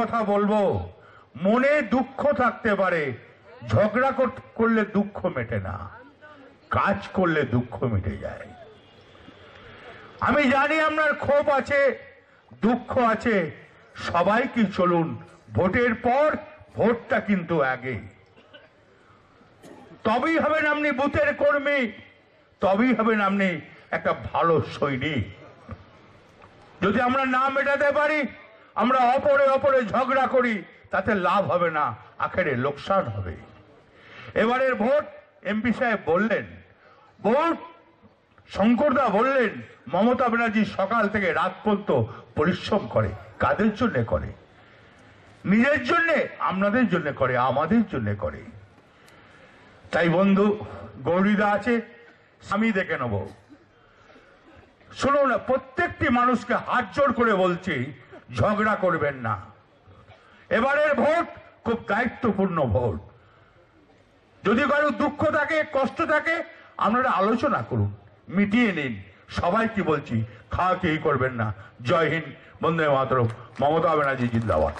কথা বলব। মনে দুঃখ থাকতে পারে। ঝগড়া করলে দুঃখ মেটে না। কাজ করলে দুঃখ মিটে যায়। আমি জানি আপনার ক্ষোভ আছে, দুঃখ আছে। সবাই কি চলুন, ভোটের পর ভোটটা কিন্তু আগে। তবেই হবেন আপনি বুথের কর্মী, তবেই হবেন আপনি একটা ভালো সৈনিক। যদি আমরা না মেটাতে পারি আমরা অপরে অপরে ঝগড়া করি, তাতে লাভ হবে না, আখেরে লোকসান হবে। এবারের ভোট, এমপি সাহেব বললেন, ভোট, শঙ্করদা বললেন, মমতা ব্যানার্জি সকাল থেকে রাত পর্যন্ত পরিশ্রম করে, কাদের জন্য করে? নিজের জন্য, আপনাদের জন্য করে, আমাদের জন্য করে। তাই বন্ধু, গৌরীদা আছে স্বামী দেখে নেব। শুনুন, প্রত্যেকটি মানুষকে হাত জোর করে বলছি ঝগড়া করবেন না। এবারের ভোট খুব দায়িত্বপূর্ণ ভোট। যদি কারও দুঃখ থাকে, কষ্ট থাকে, আপনারা আলোচনা করুন, মিটিয়ে নিন। সবাই কি বলছি, খাওয়া কি করবেন না। জয় হিন্দ, বন্দে মাতরম। মমতা ব্যানার্জি জিন্দাবাদ।